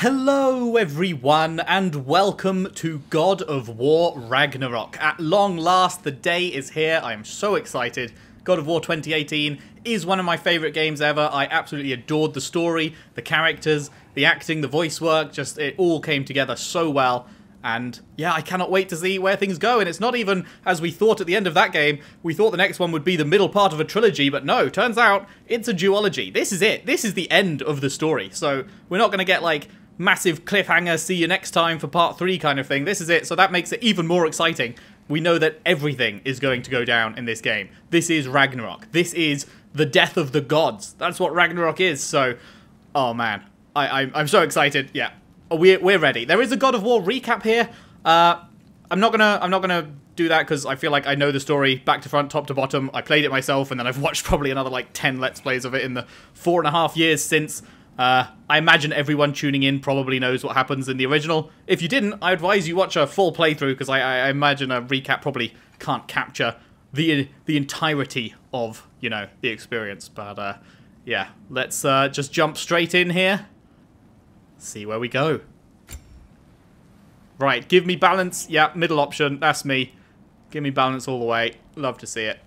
Hello, everyone, and welcome to God of War Ragnarok. At long last, the day is here. I am so excited. God of War 2018 is one of my favourite games ever. I absolutely adored the story, the characters, the acting, the voice work. Just it all came together so well. And yeah, I cannot wait to see where things go. And it's not even as we thought at the end of that game. We thought the next one would be the middle part of a trilogy, but no, turns out it's a duology. This is it. This is the end of the story. So we're not going to get like massive cliffhanger, see you next time for part three kind of thing. This is it. So that makes it even more exciting. We know that everything is going to go down in this game. This is Ragnarok. This is the death of the gods. That's what Ragnarok is. So, oh man, I, I I'm so excited. Yeah, we're we're ready. There is a God of War recap here. Uh, I'm not gonna I'm not gonna do that because I feel like I know the story back to front, top to bottom. I played it myself, and then I've watched probably another like ten Let's Plays of it in the four and a half years since. Uh, I imagine everyone tuning in probably knows what happens in the original. If you didn't, I advise you watch a full playthrough because I, I, imagine a recap probably can't capture the the entirety of you know the experience. But uh, yeah, let's uh, just jump straight in here. See where we go. Right, give me balance. Yeah, middle option. That's me. Give me balance all the way. Love to see it.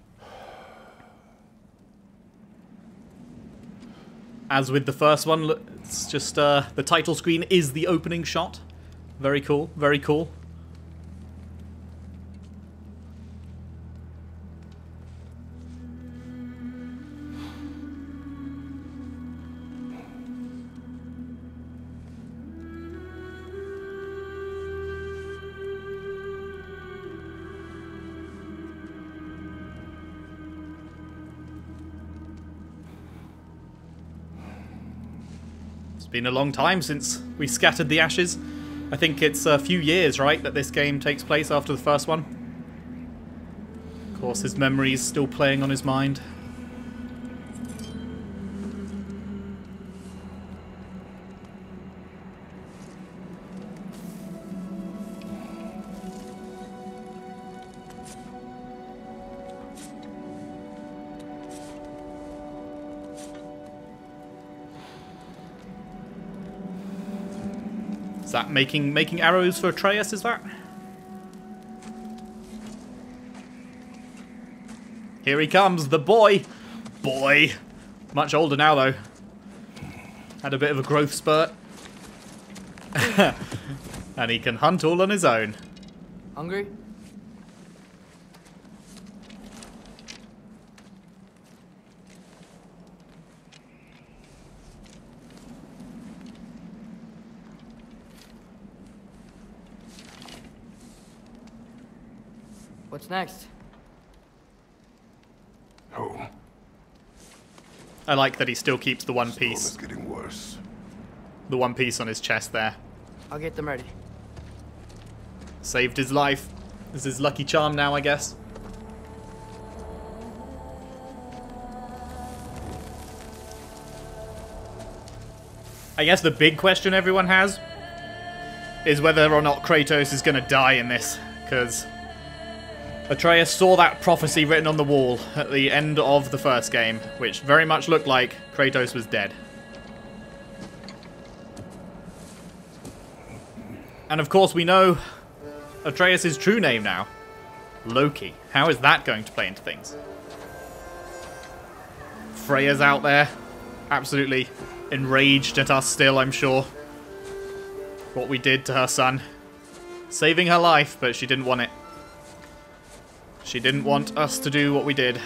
As with the first one, it's just uh, the title screen is the opening shot. Very cool, very cool. Been a long time since we scattered the ashes. I think it's a few years, right, that this game takes place after the first one. Of course, his memory is still playing on his mind. Making making arrows for Atreus, is that? Here he comes, the boy. Boy. Much older now, though. Had a bit of a growth spurt. and he can hunt all on his own. Hungry? What's next? Home. I like that he still keeps the one piece. Storm is getting worse. The one piece on his chest there. I'll get them ready. Saved his life. This is his lucky charm now, I guess. I guess the big question everyone has is whether or not Kratos is going to die in this. Because Atreus saw that prophecy written on the wall at the end of the first game, which very much looked like Kratos was dead. And of course we know Atreus' true name now. Loki. How is that going to play into things? Freya's out there. Absolutely enraged at us still, I'm sure. What we did to her son. Saving her life, but she didn't want it. She didn't want us to do what we did.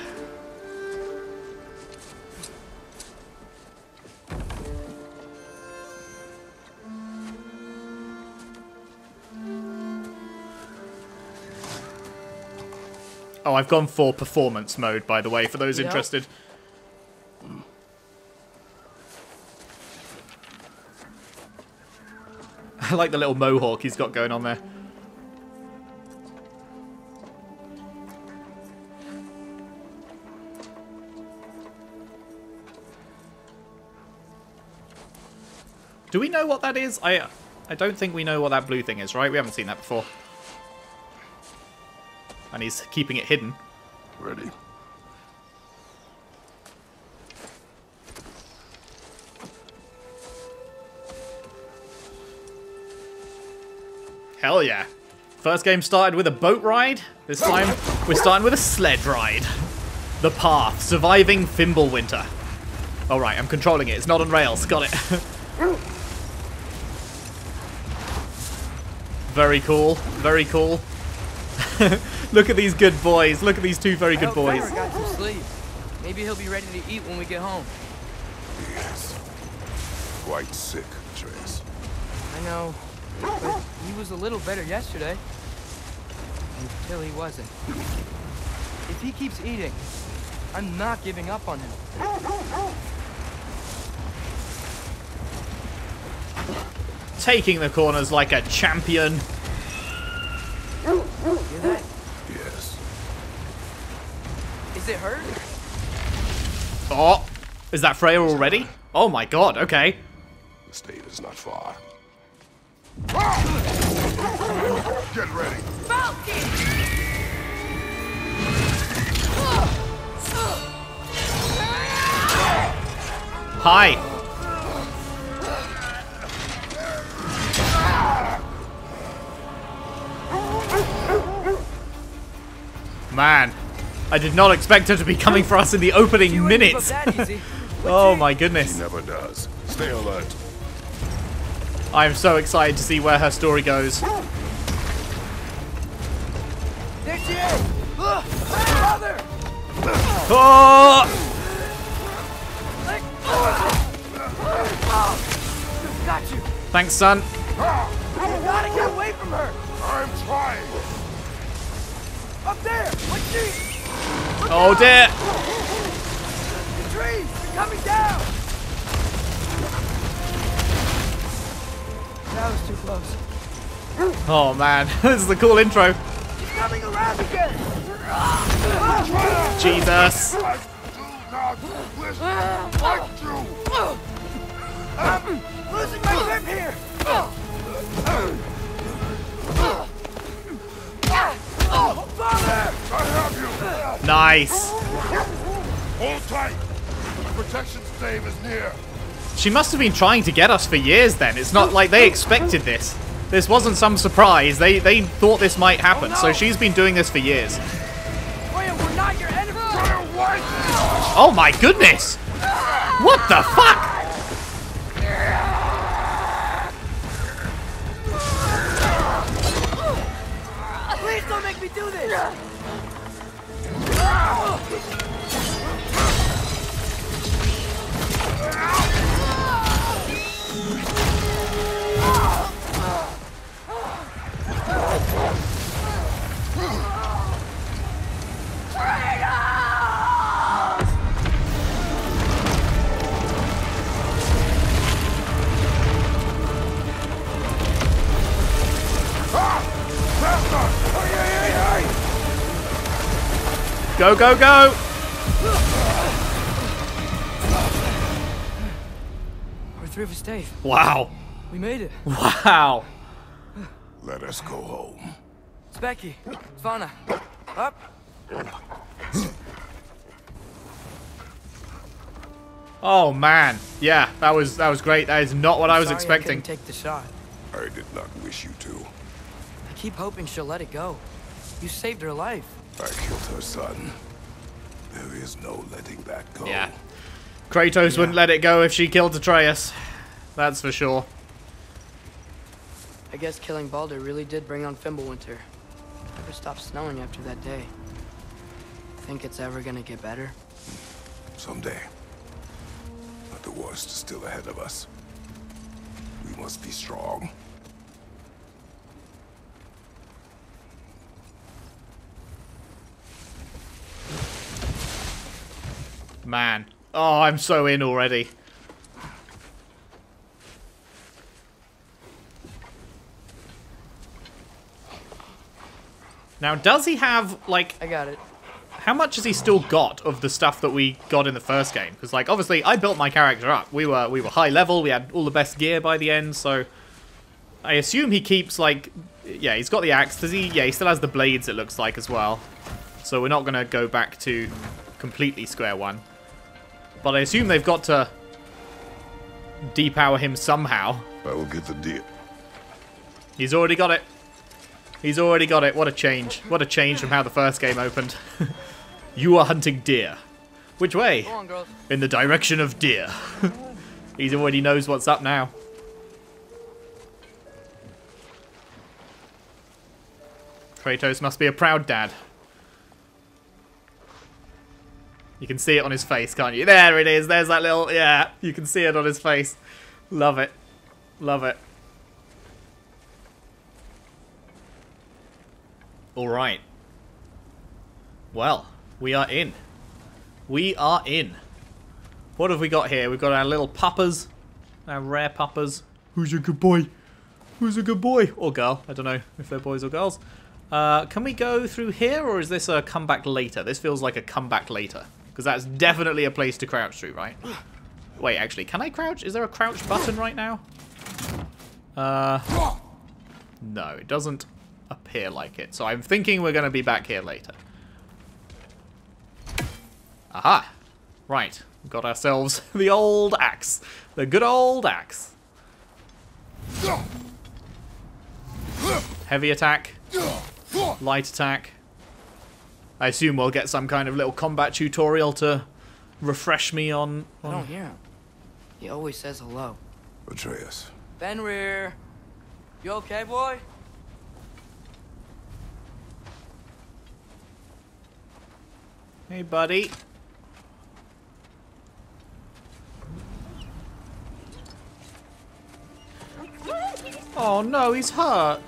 Oh, I've gone for performance mode, by the way, for those Yep. interested. I like the little mohawk he's got going on there. Do we know what that is? I I don't think we know what that blue thing is, right? We haven't seen that before. And he's keeping it hidden. Ready. Hell yeah. First game started with a boat ride. This time, we're starting with a sled ride. The Path, surviving Fimbulwinter. All right, I'm controlling it. It's not on rails. Got it. very cool. Very cool. Look at these good boys. Look at these two very I good hope boys. Trevor got some sleep. Maybe he'll be ready to eat when we get home. Yes. Quite sick, Trace. I know, but he was a little better yesterday. Until he wasn't. If he keeps eating, I'm not giving up on him. Taking the corners like a champion. Hear that? Yes. Is it hurt? Oh, is that Freya already? Oh my god, okay. The state is not far. Get ready. Falcon! Hi. Man, I did not expect her to be coming for us in the opening minutes. up that easy. Oh my He goodness. never does. Stay alert. I am so excited to see where her story goes. There she is! Look! Mother! Oh! Got you! Thanks, son. You gotta get away from her! I'm trying. Up there! Oh dear. The trees! They're coming down! That was too close. Oh man, this is a cool intro. She's coming around again! Jesus. I do not listen. Fight you. I'm losing my grip here! Nice. Hold tight. The protection stave is near. She must have been trying to get us for years then. It's not like they expected this. This wasn't some surprise. They they thought this might happen. Oh, So she's been doing this for years. William, we're not your enemy! Oh my goodness. What the fuck? Please don't make me do this! Ah! Go go go. We're through for Stave. Wow. We made it. Wow. Let us go home. It's Becky. Svanna. Up. Oh man. Yeah, that was that was great. That is not what I was Sorry expecting. I take the shot. I did not wish you to. I keep hoping she'll let it go. You saved her life. I killed her son. There is no letting that go. Yeah. Kratos wouldn't let it go if she killed Atreus. That's for sure. I guess killing Baldur really did bring on Fimbulwinter. Never stopped snowing after that day. Think it's ever gonna get better? Someday. But the worst is still ahead of us. We must be strong. Man. Oh, I'm so in already. Now, does he have, like, I got it. how much has he still got of the stuff that we got in the first game? Because, like, obviously, I built my character up. We were we were high level. We had all the best gear by the end. So, I assume he keeps like, yeah, he's got the axe. Does he? Yeah, he still has the blades. It looks like as well. So we're not gonna go back to completely square one. But I assume they've got to depower him somehow. I will get the deal. He's already got it. He's already got it. What a change. What a change from how the first game opened. you are hunting deer. Which way? On. In the direction of deer. he already knows what's up now. Kratos must be a proud dad. You can see it on his face, can't you? There it is. There's that little... Yeah, you can see it on his face. Love it. Love it. Alright. Well, we are in. We are in. What have we got here? We've got our little puppers. Our rare puppers. Who's a good boy? Who's a good boy? Or girl. I don't know if they're boys or girls. Uh, can we go through here, or is this a comeback later? This feels like a comeback later. Because that's definitely a place to crouch through, right? Wait, actually, can I crouch? Is there a crouch button right now? Uh, no, it doesn't appear like it. So I'm thinking we're going to be back here later. Aha! Right, got ourselves the old axe. The good old axe. Heavy attack. Light attack. I assume we'll get some kind of little combat tutorial to refresh me on... I don't hear oh, him. He always says hello. Atreus. Fenrir, you okay, boy? Hey, buddy. Oh no, he's hurt.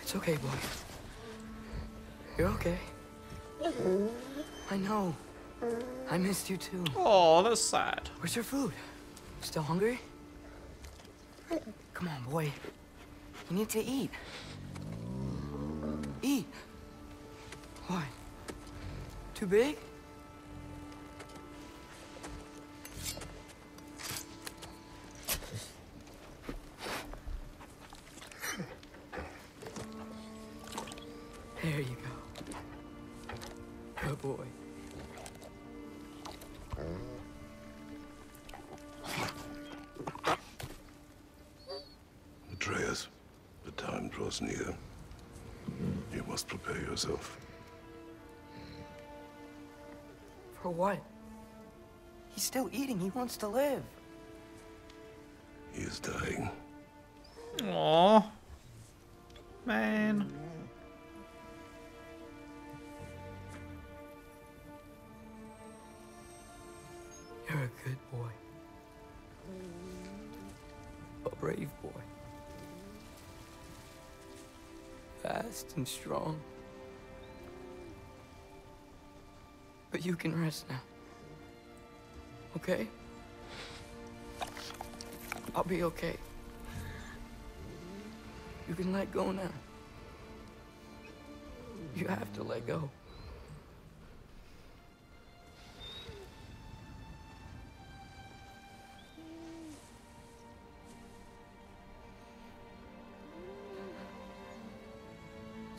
It's okay, boy. You're okay. I know. I missed you too. Oh, that's sad. Where's your food? Still hungry? Come on, boy. You need to eat. Eat. Why? Too big? There you go. Good boy. Atreus, the time draws near. You must prepare yourself. For what? He's still eating. He wants to live. He is dying. Aw. Man. Brave boy. Fast and strong. But you can rest now. Okay? I'll be okay. You can let go now. You have to let go.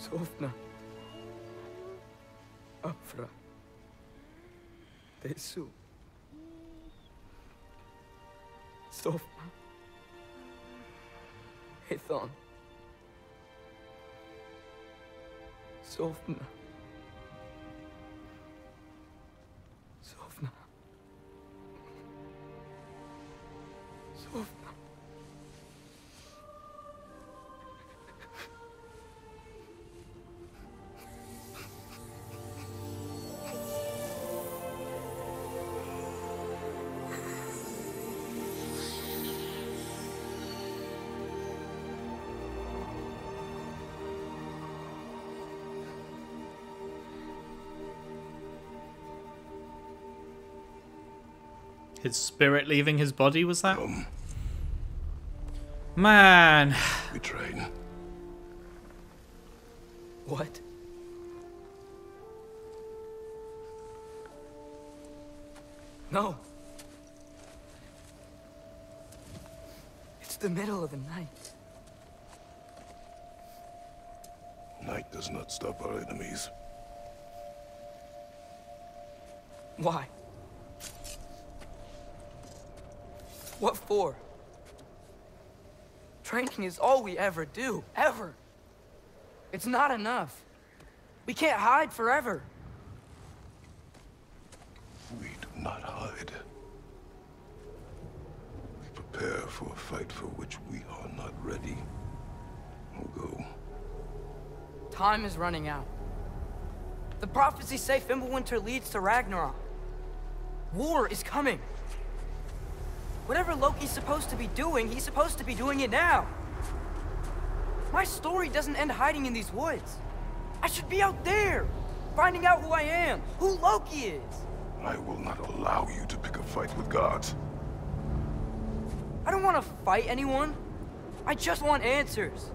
Sofna. Afra. Tesu. Sofna. Sofna. Sofna. His spirit leaving his body, was that? Come, Man. we train. What? No. It's the middle of the night. Night does not stop our enemies. Why? What for? Training is all we ever do, ever. It's not enough. We can't hide forever. We do not hide. We prepare for a fight for which we are not ready. We'll go. Time is running out. The prophecies say Fimbulwinter leads to Ragnarok. War is coming. Whatever Loki's supposed to be doing, he's supposed to be doing it now. My story doesn't end hiding in these woods. I should be out there, finding out who I am, who Loki is. I will not allow you to pick a fight with gods. I don't want to fight anyone. I just want answers.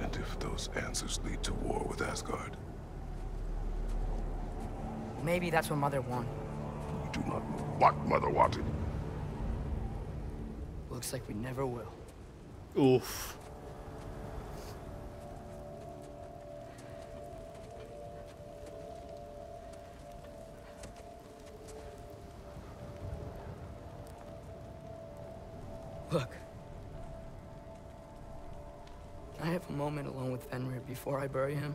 And if those answers lead to war with Asgard, Maybe that's what Mother wanted. we do not know what Mother wanted. Looks like we never will. Oof. Look. Can I have a moment alone with Fenrir before I bury him?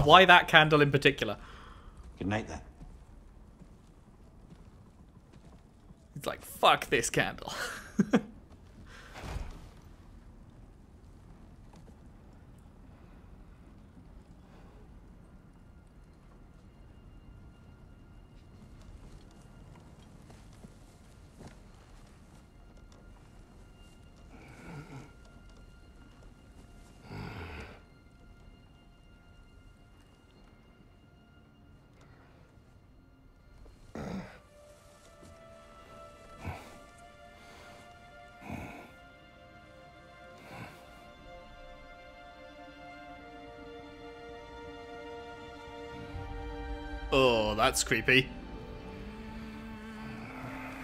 Why that candle in particular? Good night then. It's like, fuck this candle. oh, that's creepy.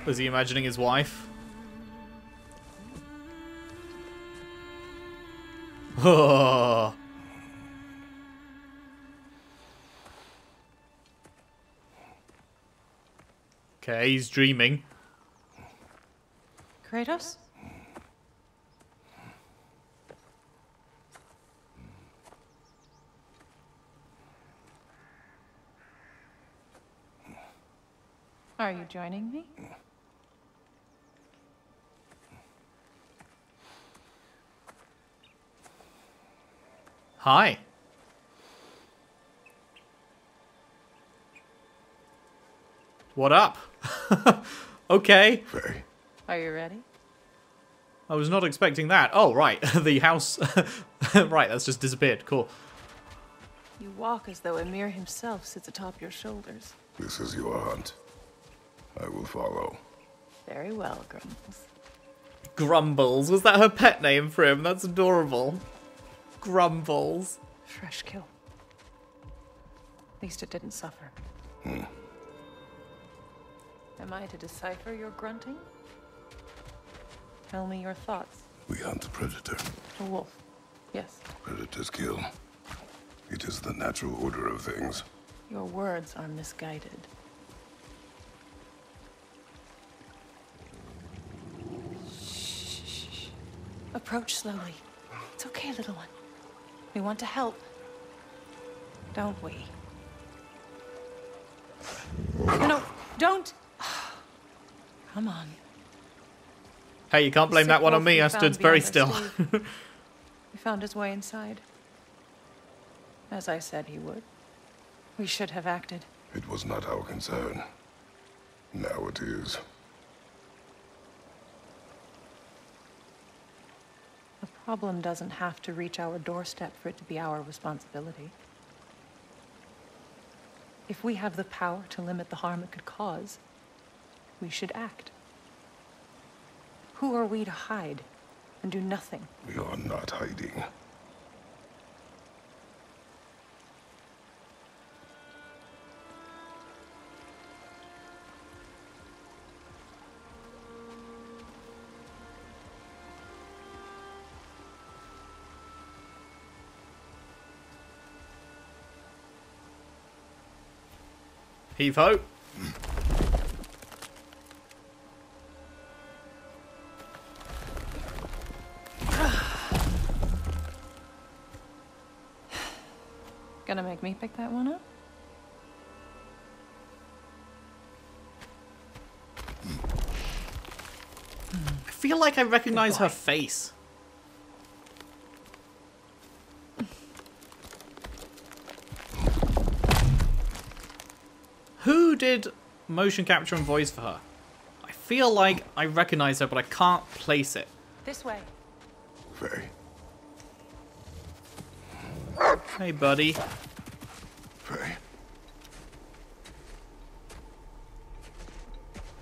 Was he imagining his wife? Oh. Okay, he's dreaming. Kratos? Are you joining me? Hi. What up? okay. Faye, Are you ready? I was not expecting that. Oh, right. the house. right, that's just disappeared. Cool. You walk as though Ymir himself sits atop your shoulders. this is your hunt. I will follow. Very well, Grumbles. Grumbles. Was that her pet name for him? That's adorable. Grumbles. Fresh kill. At least it didn't suffer. Hmm. Am I to decipher your grunting? Tell me your thoughts. We hunt the predator. A wolf. Yes. Predators kill. It is the natural order of things. Your words are misguided. Approach slowly. It's okay, little one. We want to help. Don't we? No, no, don't! Come on. Hey, you can't blame Sick that one on me. I stood very beyond still. He found his way inside. As I said he would. We should have acted. It was not our concern. Now it is. Problem doesn't have to reach our doorstep for it to be our responsibility. If we have the power to limit the harm it could cause, we should act. Who are we to hide and do nothing? We are not hiding. Heave ho. Gonna make me pick that one up? I feel like I recognize her face. Who did motion capture and voice for her? I feel like I recognize her, but I can't place it. This way. Faye. Hey, buddy. Faye.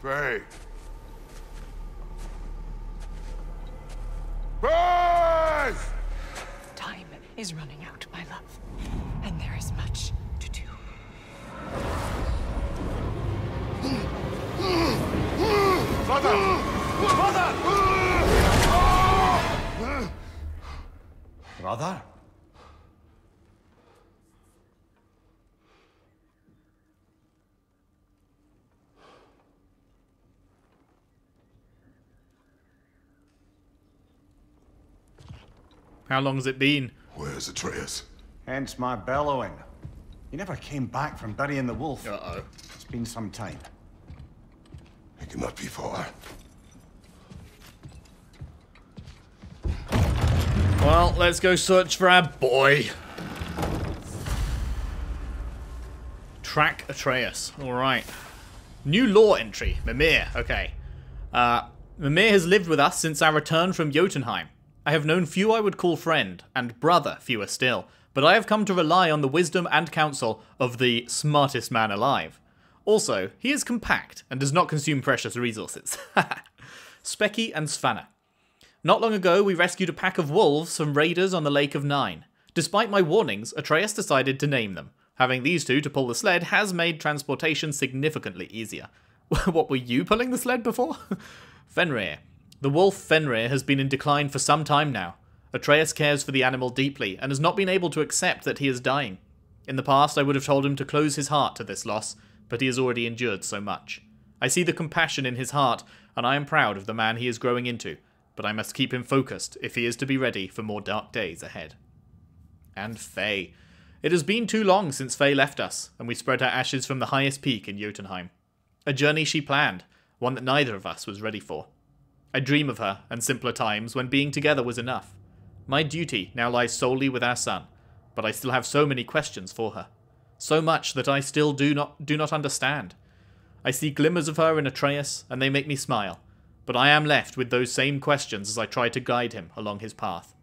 Faye. Faye! Time is running out, my love. And there is much to do. Brother? How long has it been? Where's Atreus? Hence my bellowing. You never came back from burying the wolf. Uh-oh. It's been some time. He cannot be far. Well, let's go search for our boy. Track Atreus. Alright. New lore entry. Mimir. Okay. Uh, Mimir has lived with us since our return from Jotunheim. I have known few I would call friend, and brother fewer still, but I have come to rely on the wisdom and counsel of the smartest man alive. Also, he is compact and does not consume precious resources. Speki and Svanna. Not long ago, we rescued a pack of wolves from raiders on the Lake of Nine. Despite my warnings, Atreus decided to name them. Having these two to pull the sled has made transportation significantly easier. what were you pulling the sled before? Fenrir. The wolf Fenrir has been in decline for some time now. Atreus cares for the animal deeply and has not been able to accept that he is dying. In the past, I would have told him to close his heart to this loss, but he has already endured so much. I see the compassion in his heart, and I am proud of the man he is growing into, but I must keep him focused if he is to be ready for more dark days ahead. And Faye. It has been too long since Faye left us, and we spread her ashes from the highest peak in Jotunheim. A journey she planned, one that neither of us was ready for. I dream of her and simpler times when being together was enough. My duty now lies solely with our son, but I still have so many questions for her. So much that I still do not do not understand. I see glimmers of her in Atreus, and they make me smile, but I am left with those same questions as I try to guide him along his path.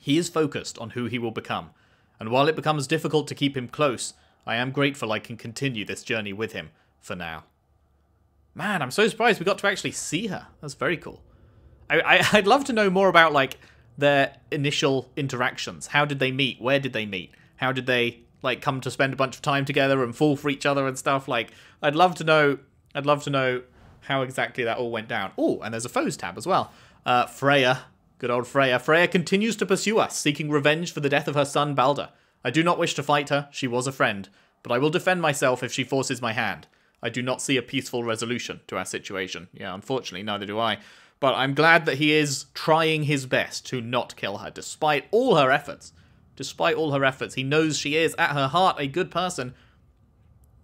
He is focused on who he will become, and while it becomes difficult to keep him close, I am grateful I can continue this journey with him for now. Man, I'm so surprised we got to actually see her. That's very cool. I, I I'd love to know more about like their initial interactions. How did they meet? Where did they meet? How did they like come to spend a bunch of time together and fall for each other and stuff? Like, I'd love to know. I'd love to know how exactly that all went down. Oh, and there's a foes tab as well. Uh, Freya, good old Freya. Freya continues to pursue us, seeking revenge for the death of her son Baldur. I do not wish to fight her. She was a friend, but I will defend myself if she forces my hand. I do not see a peaceful resolution to our situation. Yeah, unfortunately, neither do I. But I'm glad that he is trying his best to not kill her, despite all her efforts. Despite all her efforts, he knows she is, at her heart, a good person.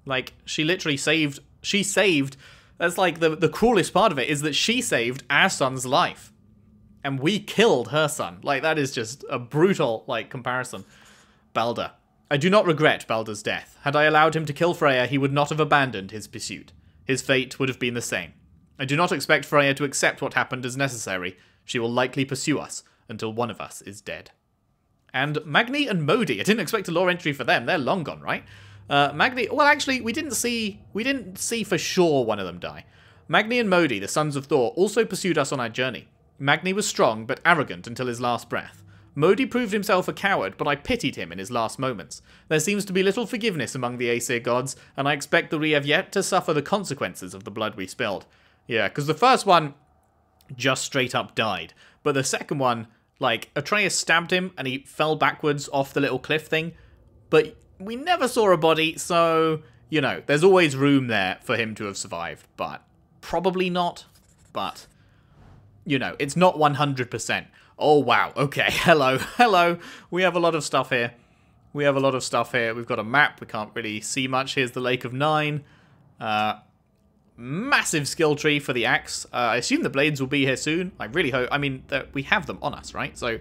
Like, she literally saved... She saved... That's like the, the cruelest part of it, is that she saved our son's life. And we killed her son. Like, that is just a brutal, like, comparison. Baldur. I do not regret Baldur's death. Had I allowed him to kill Freya, he would not have abandoned his pursuit. His fate would have been the same. I do not expect Freya to accept what happened as necessary. She will likely pursue us until one of us is dead. And Magni and Modi, I didn't expect a lore entry for them. They're long gone, right? Uh, Magni, well, actually, we didn't see we didn't see for sure one of them die. Magni and Modi, the sons of Thor, also pursued us on our journey. Magni was strong but arrogant until his last breath. Modi proved himself a coward, but I pitied him in his last moments. There seems to be little forgiveness among the Aesir gods, and I expect that we have yet to suffer the consequences of the blood we spilled. Yeah, because the first one just straight up died, but the second one, like, Atreus stabbed him and he fell backwards off the little cliff thing, but we never saw a body, so, you know, there's always room there for him to have survived, but probably not, but, you know, it's not 100%. Oh, wow. Okay. Hello. Hello. We have a lot of stuff here. We have a lot of stuff here. We've got a map. We can't really see much. Here's the Lake of Nine. Uh, massive skill tree for the axe. Uh, I assume the blades will be here soon. I really hope. I mean, that we have them on us, right? So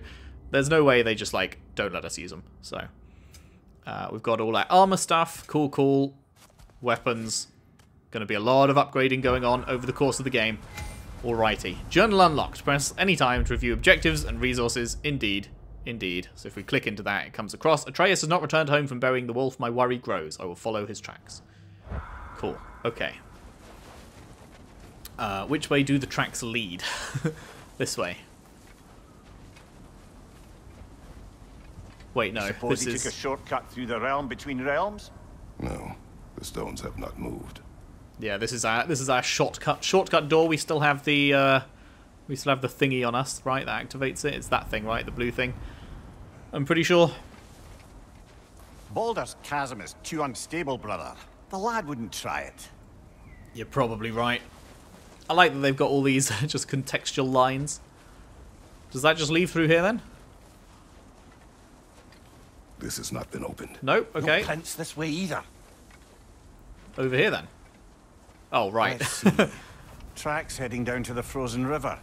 there's no way they just, like, don't let us use them. So uh, we've got all that armor stuff. Cool, cool. Weapons. Going to be a lot of upgrading going on over the course of the game. Alrighty. Journal unlocked. Press any time to review objectives and resources. Indeed. Indeed. So if we click into that, it comes across. Atreus has not returned home from burying the wolf. My worry grows. I will follow his tracks. Cool. Okay. Uh, which way do the tracks lead? this way. Wait, no. Suppose this he is... took a shortcut through the realm between realms? No, the stones have not moved. Yeah, this is our this is our shortcut shortcut door. We still have the uh, we still have the thingy on us, right? That activates it. It's that thing, right? The blue thing. I'm pretty sure. Baldur's chasm is too unstable, brother. The lad wouldn't try it. You're probably right. I like that they've got all these just contextual lines. Does that just leave through here then? This has not been opened. Nope. Okay. No prints this way either. Over here then. Oh, right. Tracks heading down to the frozen river.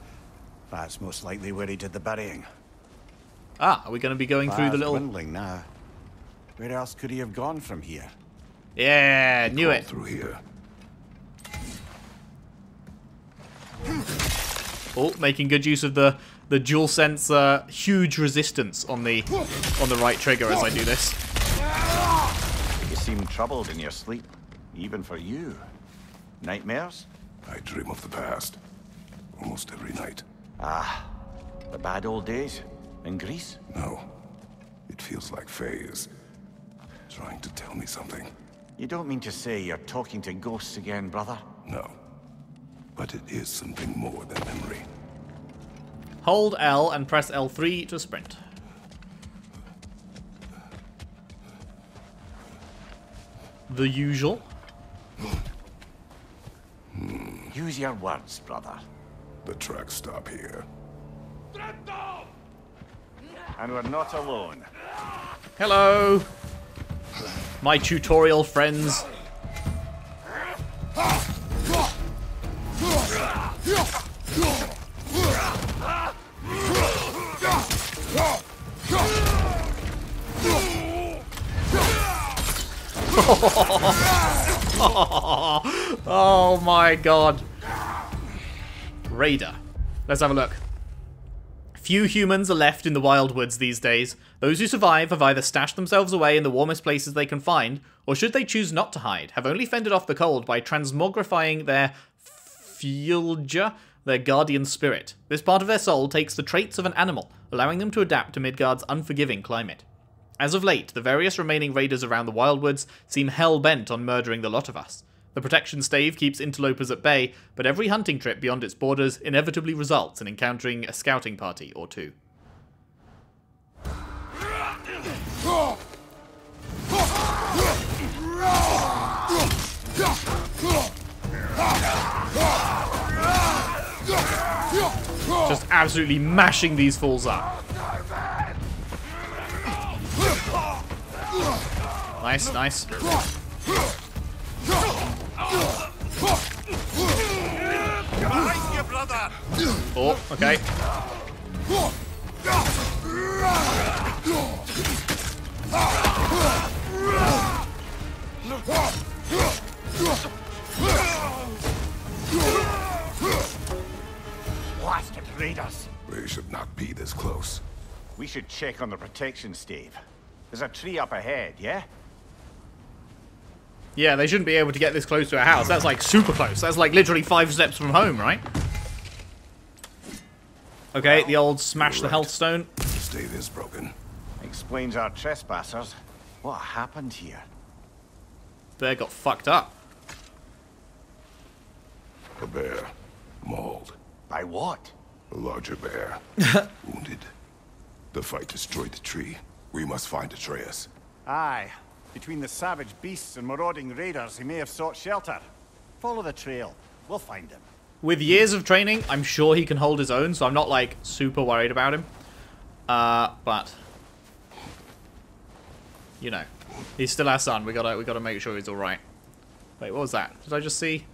That's most likely where he did the burying. ah, are we going to be going through the Fire's little... dwindling now. Where else could he have gone from here? Yeah, knew it. Through here. Oh, making good use of the the dual sense uh, huge resistance on the on the right trigger as I do this. You seem troubled in your sleep, even for you. Nightmares? I dream of the past. Almost every night. Ah, the bad old days in Greece? No. It feels like Faye is trying to tell me something. You don't mean to say you're talking to ghosts again, brother? No. But it is something more than memory. Hold L and press L3 to sprint. The usual. Use your words, brother. The tracks stop here. And we're not alone. Hello! My tutorial friends. oh my god. Raider. Let's have a look. Few humans are left in the wild woods these days. Those who survive have either stashed themselves away in the warmest places they can find, or should they choose not to hide, have only fended off the cold by transmogrifying their Fylgja, their guardian spirit. This part of their soul takes the traits of an animal, allowing them to adapt to Midgard's unforgiving climate. As of late, the various remaining raiders around the Wildwoods seem hell-bent on murdering the lot of us. The protection stave keeps interlopers at bay, but every hunting trip beyond its borders inevitably results in encountering a scouting party or two. Just absolutely mashing these fools up. Nice, nice. Behind you, brother! Oh, okay. Blasted raiders! They should not be this close. We should check on the protection stave. There's a tree up ahead, yeah? Yeah, they shouldn't be able to get this close to a house. That's like super close. That's like literally five steps from home, right? Okay, the old smash the health stone. The stave is broken. Explains our trespassers. What happened here? Bear got fucked up. A bear. Mauled. By what? A larger bear. Wounded. The fight destroyed the tree. We must find Atreus. Aye. Between the savage beasts and marauding raiders, he may have sought shelter. Follow the trail. We'll find him. With years of training, I'm sure he can hold his own, so I'm not like super worried about him. Uh, but you know, he's still our son. We gotta we gotta make sure he's all right. Wait, what was that? Did I just see?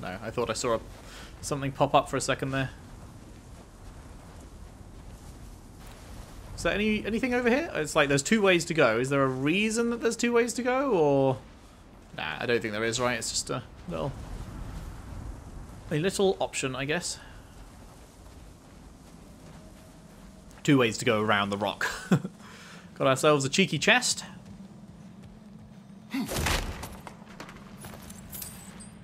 No, I thought I saw a, something pop up for a second there. Is there any anything over here? It's like there's two ways to go. Is there a reason that there's two ways to go, or nah? I don't think there is. Right? It's just a little a little option, I guess. Two ways to go around the rock. Got ourselves a cheeky chest.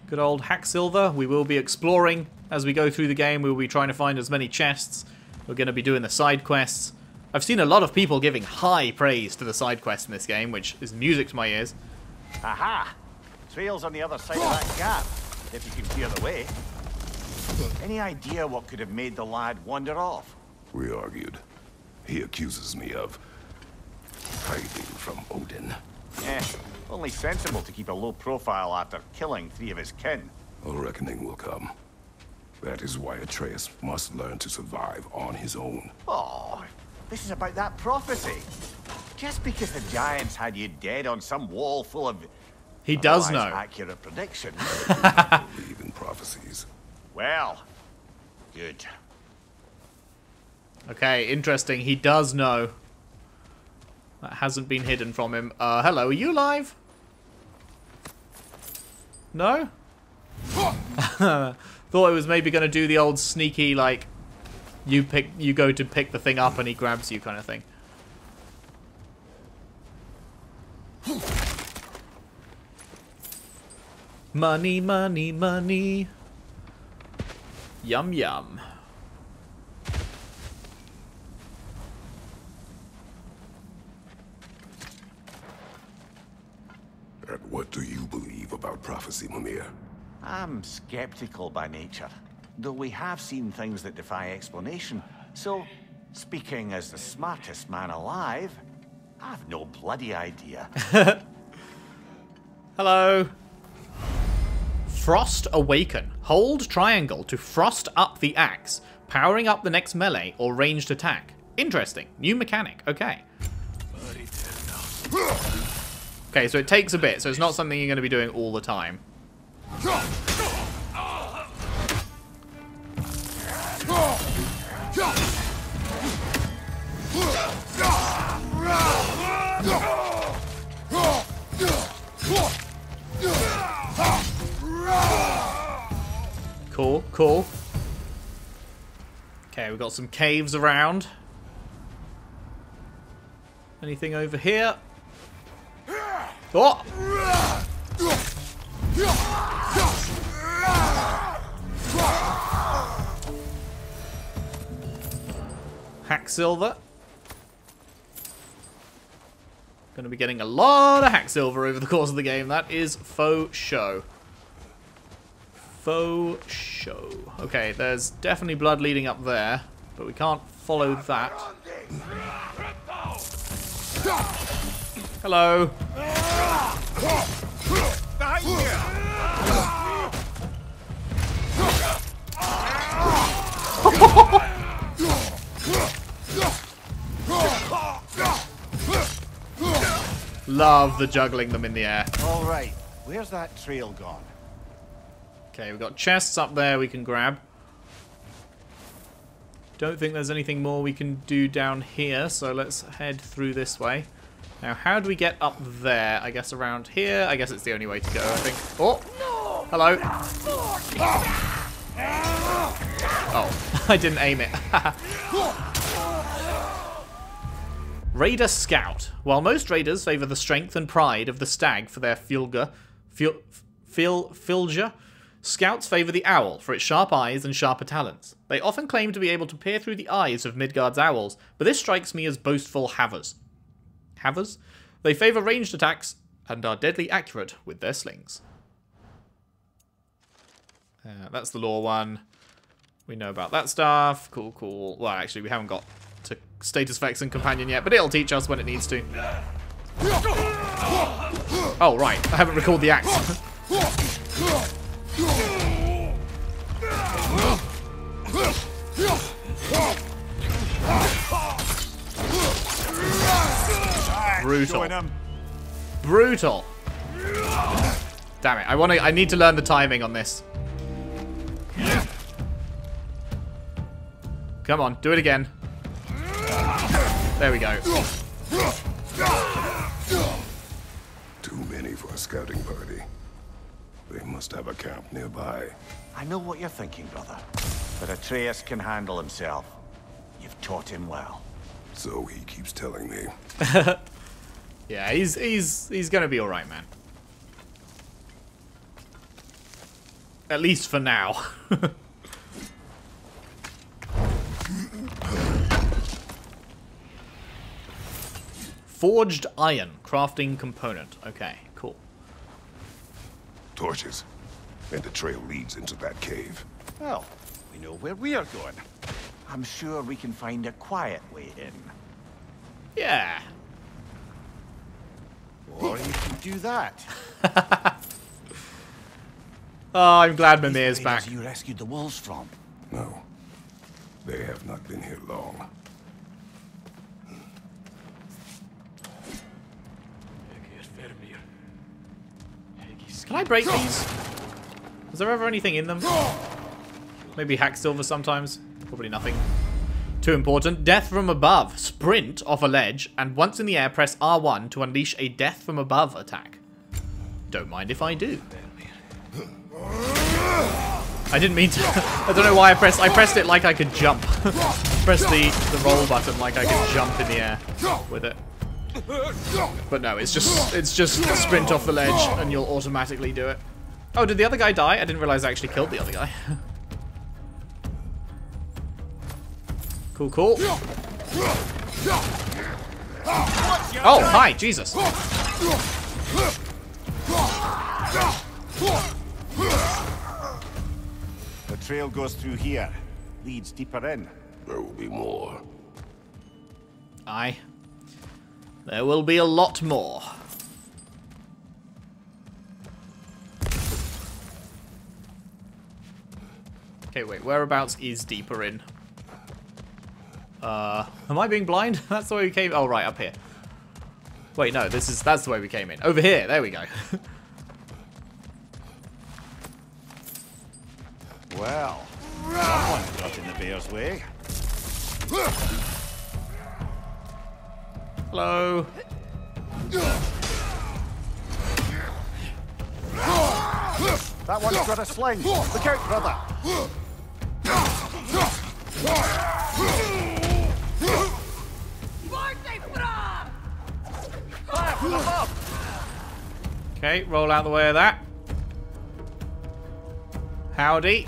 Good old hack silver. We will be exploring as we go through the game. We will be trying to find as many chests. We're going to be doing the side quests. I've seen a lot of people giving high praise to the side quest in this game, which is music to my ears. Aha! Trail's on the other side of that gap, if you can clear the way. Any idea what could have made the lad wander off? We argued. He accuses me of hiding from Odin. Eh, only sensible to keep a low profile after killing three of his kin. A reckoning will come. That is why Atreus must learn to survive on his own. Oh, this is about that prophecy. Just because the giants had you dead on some wall full of He does know. accurate predictions. I Believe in prophecies. well, good. Okay, interesting. He does know. That hasn't been hidden from him. Uh, hello, are you alive? No? Thought it was maybe going to do the old sneaky, like, you pick, you go to pick the thing up and he grabs you kind of thing. Money, money, money. Yum, yum. And what do you believe about prophecy, Mimir? I'm skeptical by nature, though we have seen things that defy explanation. So, speaking as the smartest man alive, I've no bloody idea. Hello. Frost Awaken. Hold triangle to frost up the axe, powering up the next melee or ranged attack. Interesting. New mechanic. Okay. Okay, so it takes a bit, so it's not something you're going to be doing all the time. Cool, cool. Okay, we've got some caves around. Anything over here? Oh! Hack silver. Going to be getting a lot of hack silver over the course of the game. That is faux show. Faux show. Okay, there's definitely blood leading up there, but we can't follow that. Hello. Love the juggling them in the air. All right, where's that trail gone? Okay, we've got chests up there we can grab. Don't think there's anything more we can do down here, so let's head through this way. Now, how do we get up there? I guess around here? I guess it's the only way to go, I think. Oh! Hello! Oh, I didn't aim it. Raider Scout. While most raiders favour the strength and pride of the stag for their filga, fil, fil, filger, scouts favour the owl for its sharp eyes and sharper talons. They often claim to be able to peer through the eyes of Midgard's owls, but this strikes me as boastful havers. Havers? They favour ranged attacks and are deadly accurate with their slings. Uh, that's the lore one. We know about that stuff. Cool, cool. Well, actually, we haven't got to status effects and companion yet, but it'll teach us when it needs to. Oh, right. I haven't recalled the axe. Brutal. Brutal. Damn it. I want to I need to learn the timing on this. Come on, do it again. There we go. Too many for a scouting party. They must have a camp nearby. I know what you're thinking, brother. But Atreus can handle himself. You've taught him well. So he keeps telling me. Yeah, he's he's he's gonna be alright, man. At least for now. Forged iron, crafting component. Okay, cool. Torches. And the trail leads into that cave. Well, we know where we are going. I'm sure we can find a quiet way in. Yeah. Or you can do that. Oh, I'm glad Mimir's These back. You rescued the wolves from. No. They have not been here long. Can I break these? Is there ever anything in them? Maybe hack silver sometimes? Probably nothing. Too important. Death from above. Sprint off a ledge, and once in the air, press R1 to unleash a death from above attack. Don't mind if I do. I didn't mean to. I don't know why I pressed. I pressed it like I could jump. Press the the roll button like I could jump in the air with it. But no, it's just it's just sprint off the ledge and you'll automatically do it. Oh, did the other guy die? I didn't realize I actually killed the other guy. cool, cool. Oh, hi, Jesus. The trail goes through here. Leads deeper in. There will be more. Aye. There will be a lot more. Okay, wait, whereabouts is deeper in? Uh, am I being blind? That's the way we came- oh, right, up here. Wait, no, this is- that's the way we came in. Over here, there we go. Well, someone got in the bear's way. Hello. That one's got a sling. Look out, brother. Fire from above. Okay, roll out the way of that. Howdy.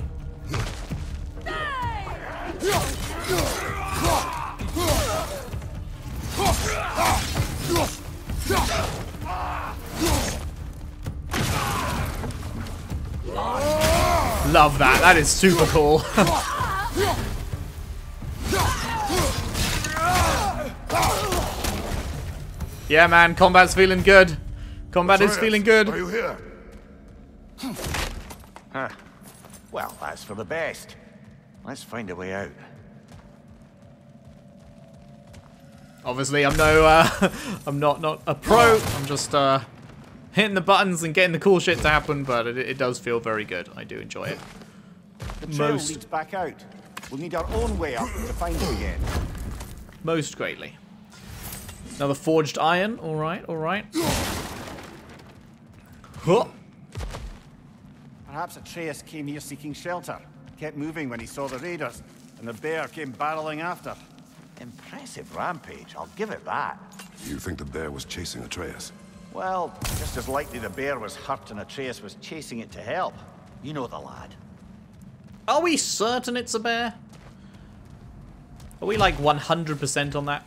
Love that. That is super cool. yeah, man. Combat's feeling good. Combat is feeling good. Are you here? Huh. Well, that's for the best. Let's find a way out. Obviously, I'm no, uh, I'm not not a pro. I'm just uh, hitting the buttons and getting the cool shit to happen, but it, it does feel very good. I do enjoy it. The trail Most- leads back out. We'll need our own way up to find it again. Most greatly. Another forged iron. All right, all right. Huh. Perhaps Atreus came here seeking shelter, kept moving when he saw the raiders, and the bear came barreling after. Impressive rampage, I'll give it that. You think the bear was chasing Atreus? Well, just as likely the bear was hurt and Atreus was chasing it to help. You know the lad. Are we certain it's a bear? Are we like 100% on that?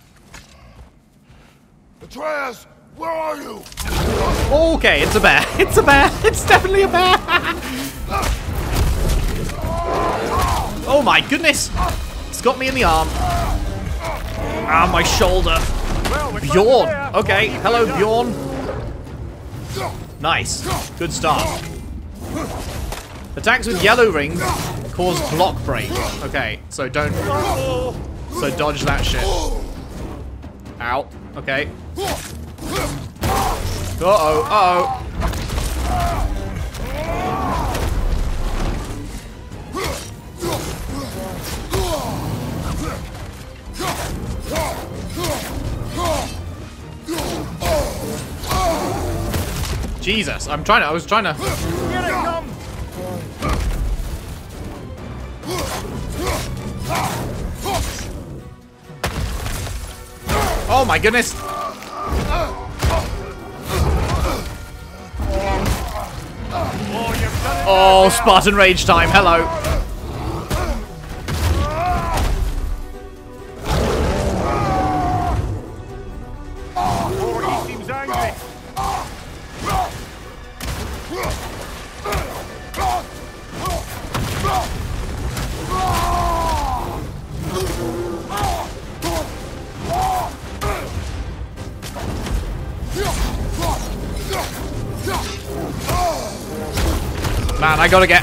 Atreus, where are you? Okay, it's a bear. It's a bear. It's definitely a bear. oh my goodness. It's got me in the arm. Ah, my shoulder. Bjorn. Okay, hello Bjorn. Nice. Good start. Attacks with yellow rings cause block break. Okay, so don't... So dodge that shit. Ow. Okay. Uh-oh, uh-oh. Jesus, I'm trying to, I was trying to... Oh my goodness! Oh, Spartan Rage time, hello. I gotta get...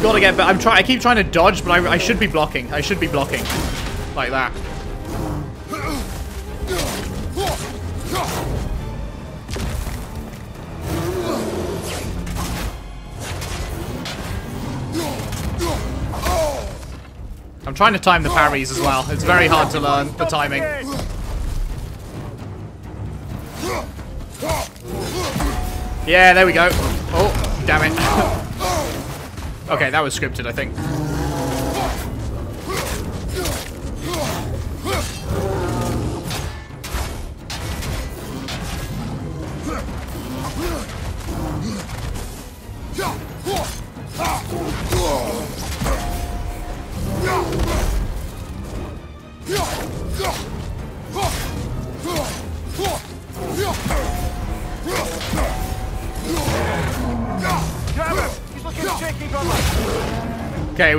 Gotta get... But I'm trying. I keep trying to dodge, but I, I should be blocking. I should be blocking. Like that. I'm trying to time the parries as well. It's very hard to learn the timing. Yeah, there we go. Oh, damn it. okay, that was scripted, I think.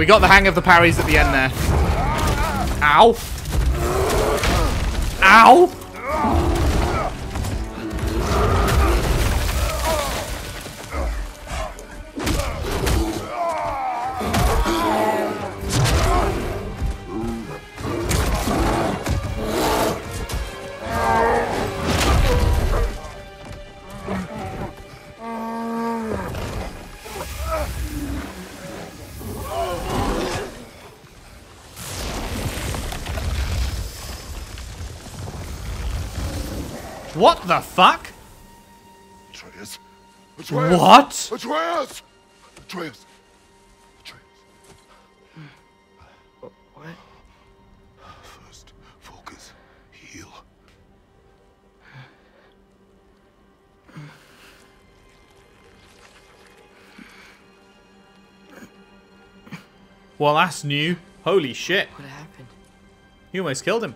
We got the hang of the parries at the end there. Ow. Ow! What the fuck? Atreus? Atreus? What? Atreus! Atreus! Atreus. What? First, focus. Heal. Well, that's new. Holy shit. What happened? You almost killed him.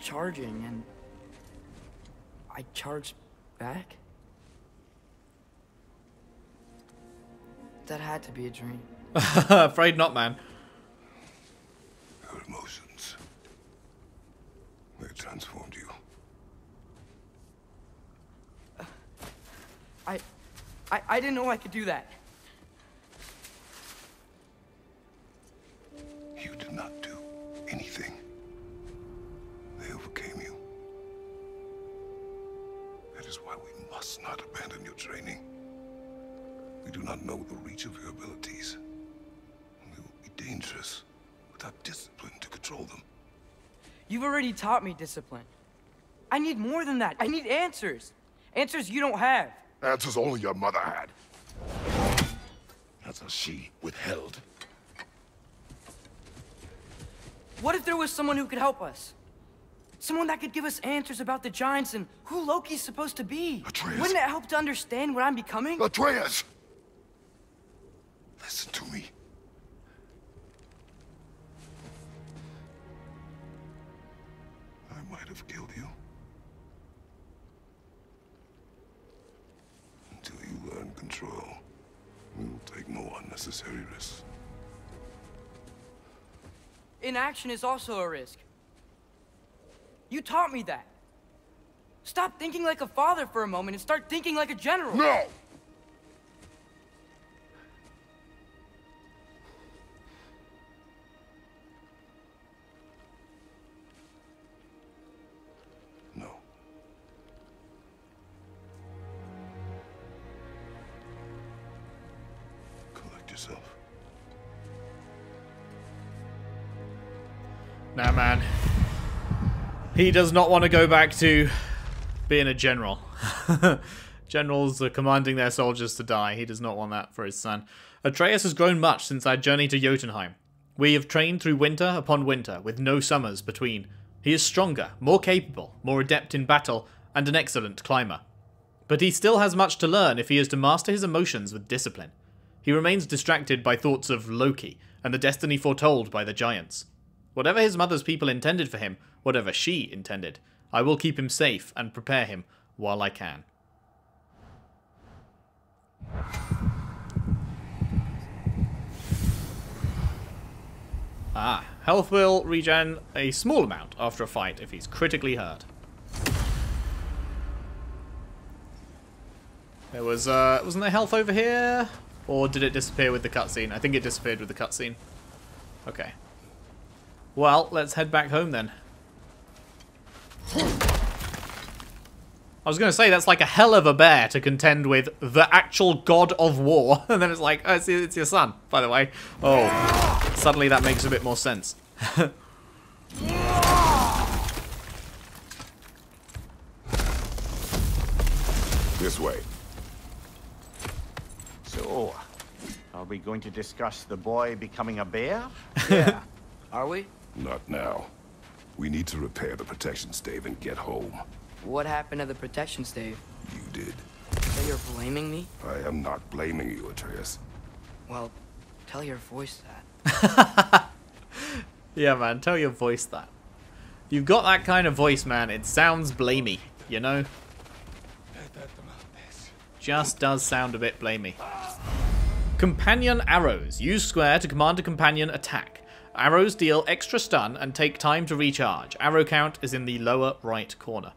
charging, and I charged back. That had to be a dream. Afraid not, man. Your emotions. They transformed you. I, I, I didn't know I could do that. You did not do anything. Training. We do not know the reach of your abilities. They will be dangerous without discipline to control them. You've already taught me discipline. I need more than that. I need answers. Answers you don't have. Answers only your mother had. Answers she withheld. What if there was someone who could help us? Someone that could give us answers about the Giants and who Loki's supposed to be. Atreus. Wouldn't it help to understand what I'm becoming? Atreus! Listen to me. I might have killed you. Until you learn control, we will take no unnecessary risks. Inaction is also a risk. You taught me that. Stop thinking like a father for a moment and start thinking like a general. No! He does not want to go back to being a general. Generals are commanding their soldiers to die. He does not want that for his son. Atreus has grown much since our journey to Jotunheim. We have trained through winter upon winter, with no summers between. He is stronger, more capable, more adept in battle, and an excellent climber. But he still has much to learn if he is to master his emotions with discipline. He remains distracted by thoughts of Loki and the destiny foretold by the giants. Whatever his mother's people intended for him, whatever she intended, I will keep him safe and prepare him while I can. Ah, health will regen a small amount after a fight if he's critically hurt. There was, uh, wasn't there health over here? Or did it disappear with the cutscene? I think it disappeared with the cutscene. Okay. Well, let's head back home then. I was going to say, that's like a hell of a bear to contend with the actual god of war. and then it's like, oh, it's, it's your son, by the way. Oh, suddenly that makes a bit more sense. This way. So, are we going to discuss the boy becoming a bear? Yeah. Are we? Not now. We need to repair the protection stave and get home. What happened to the protection stave? You did. So you're blaming me? I am not blaming you, Atreus. Well, tell your voice that. Yeah, man, tell your voice that. You've got that kind of voice, man. It sounds blamey, you know? Just does sound a bit blamey. Companion arrows. Use square to command a companion attack. Arrows deal extra stun and take time to recharge. Arrow count is in the lower right corner.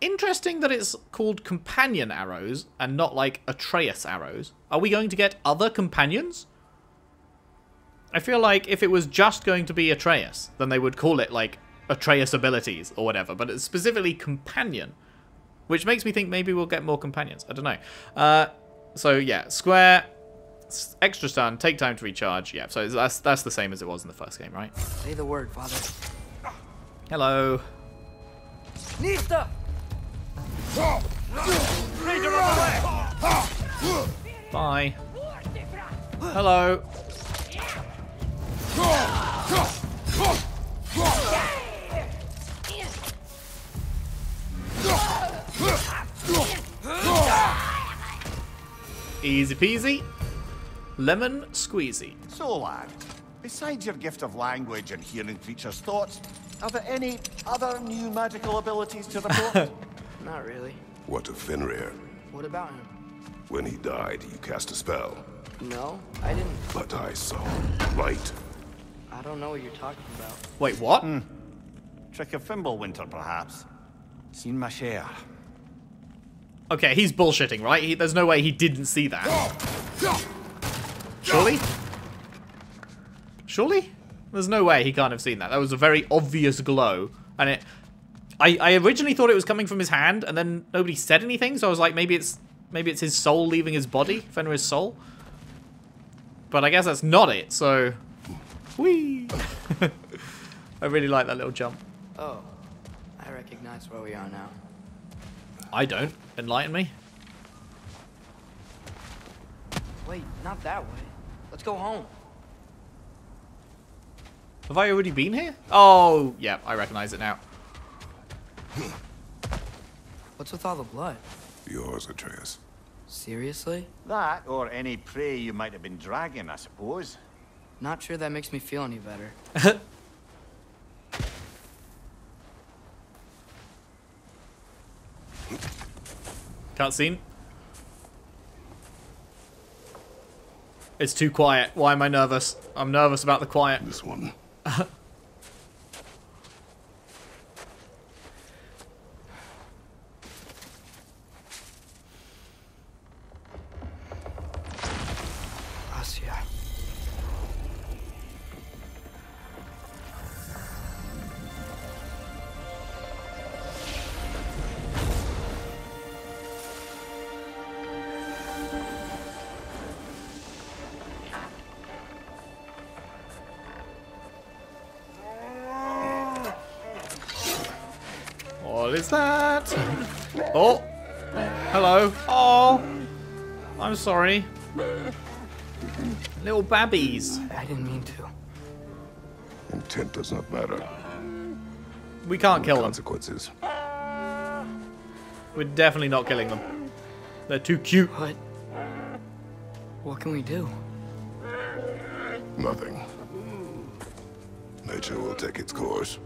Interesting that it's called companion arrows and not like Atreus arrows. Are we going to get other companions? I feel like if it was just going to be Atreus, then they would call it like Atreus abilities or whatever, but it's specifically companion, which makes me think maybe we'll get more companions. I don't know. Uh, so yeah, square, extra stun, take time to recharge. Yeah, so that's that's the same as it was in the first game, right? Say the word, father. Hello. Nista! Bye. Hello. Easy peasy. Lemon squeezy. So, lad, besides your gift of language and hearing creatures' thoughts, are there any other new magical abilities to report? Not really. What of Fenrir? What about him? When he died, you cast a spell. No, I didn't. But I saw light. I don't know what you're talking about. Wait, what? Hmm. Trick of Fimbulwinter, perhaps? Seen my share. Okay, he's bullshitting, right? He, there's no way he didn't see that. Surely? Surely? There's no way he can't have seen that. That was a very obvious glow. And it... I, I originally thought it was coming from his hand, and then nobody said anything, so I was like, maybe it's maybe it's his soul leaving his body, Fenrir's soul. But I guess that's not it, so... Whee! I really like that little jump. Oh, I recognize where we are now. I don't. Enlighten me. Wait, not that way. Let's go home. Have I already been here? Oh, yeah, I recognize it now. What's with all the blood? Yours, Atreus. Seriously? That, or any prey you might have been dragging, I suppose. Not sure that makes me feel any better. Cutscene. It's too quiet. Why am I nervous? I'm nervous about the quiet. This one. babbies. I didn't mean to. Intent does not matter. We can't kill them. Consequences. We're definitely not killing them. They're too cute. What? What can we do? Nothing. Nature will take its course.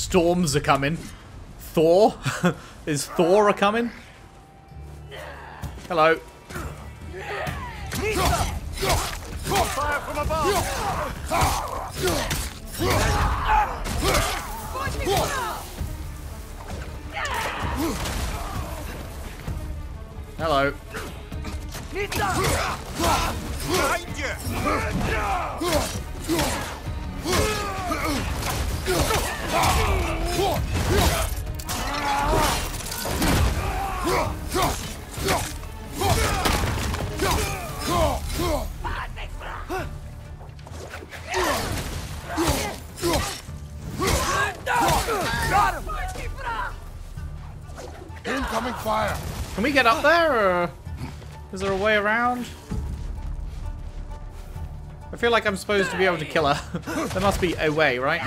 Storms are coming. Thor? is Thor a coming? Hello. Fire from above! Hello. Behind you! Incoming fire! Can we get up there, or is there a way around? I feel like I'm supposed to be able to kill her. there must be a way, right?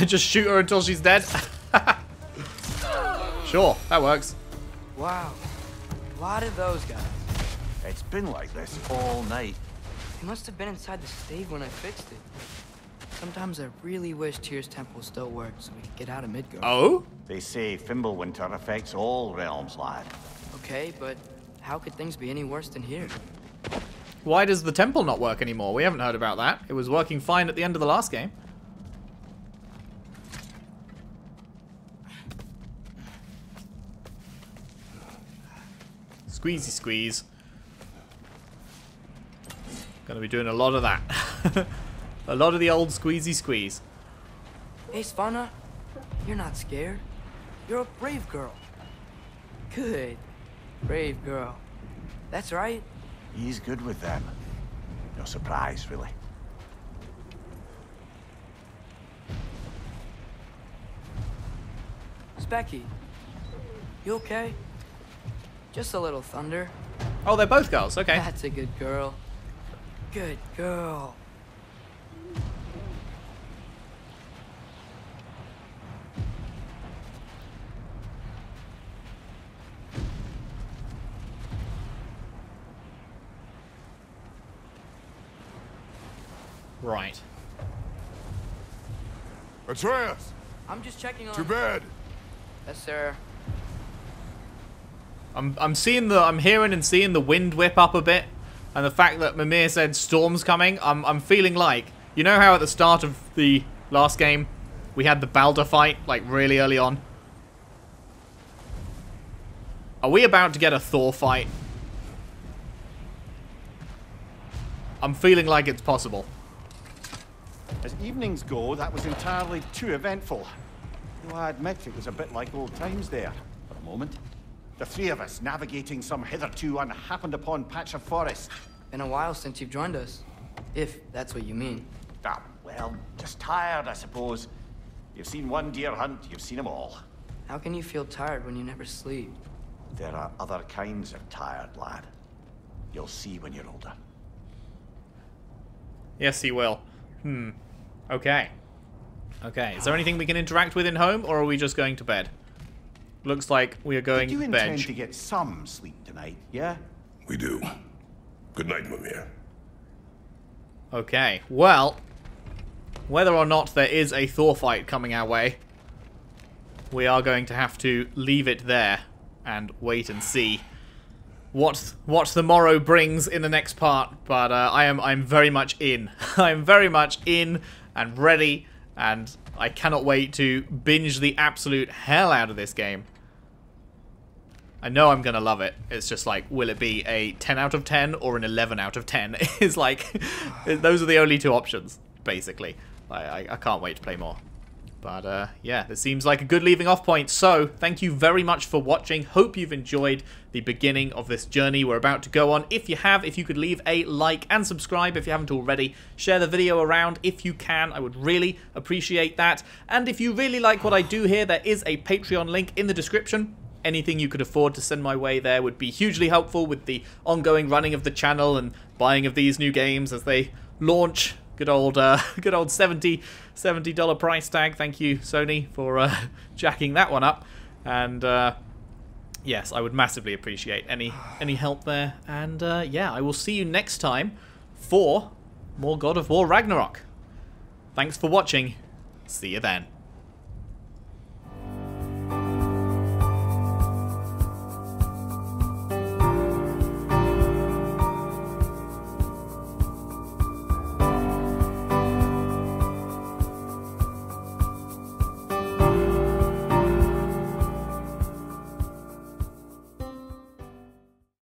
Just shoot her until she's dead. sure, that works. Wow. A lot of those guys. It's been like this all night. They must have been inside the stave when I fixed it. Sometimes I really wish Tyr's temple still worked so we could get out of Midgard. Oh? They say Fimbulwinter affects all realms, lad. Okay, but how could things be any worse than here? Why does the temple not work anymore? We haven't heard about that. It was working fine at the end of the last game. Squeezy squeeze. Gonna be doing a lot of that. a lot of the old squeezy squeeze. Hey, Svanna. you're not scared. You're a brave girl. Good. Brave girl. That's right. He's good with them. No surprise, really. Speki, you okay? Just a little thunder. Oh, they're both girls. Okay. That's a good girl. Good girl. Right. Atreus, I'm just checking on. to bed. Yes, sir. I'm I'm seeing the I'm hearing and seeing the wind whip up a bit, and the fact that Mimir said storms coming. I'm I'm feeling like you know how at the start of the last game we had the Baldur fight like really early on. Are we about to get a Thor fight? I'm feeling like it's possible. As evenings go, that was entirely too eventful. Though I admit it was a bit like old times there, for a moment. The three of us navigating some hitherto unhappened upon patch of forest. Been a while since you've joined us. If that's what you mean. Ah, well, just tired, I suppose. You've seen one deer hunt, you've seen them all. How can you feel tired when you never sleep? There are other kinds of tired, lad. You'll see when you're older. Yes, he will. Hmm. Okay. Okay. Is there anything we can interact with in home, or are we just going to bed? Looks like we are going to Did you intend bed. to get some sleep tonight, yeah? We do. Good night, Mimir. Okay. Well, whether or not there is a Thor fight coming our way, we are going to have to leave it there and wait and see what what the morrow brings in the next part. But uh, I am I'm very much in. I am very much in and ready, and I cannot wait to binge the absolute hell out of this game. I know I'm gonna love it. It's just like, will it be a 10 out of 10 or an 11 out of 10? It's like, those are the only two options, basically. I, I, I can't wait to play more. But uh, yeah, this seems like a good leaving off point. So thank you very much for watching. Hope you've enjoyed the beginning of this journey we're about to go on. If you have, if you could leave a like and subscribe if you haven't already. Share the video around if you can. I would really appreciate that. And if you really like what I do here, there is a Patreon link in the description anything you could afford to send my way there would be hugely helpful with the ongoing running of the channel and buying of these new games as they launch. Good old, uh, good old 70 $70 price tag. Thank you, Sony, for uh, jacking that one up. And uh, yes, I would massively appreciate any any help there. And uh, yeah, I will see you next time for more God of War Ragnarok. Thanks for watching. See you then.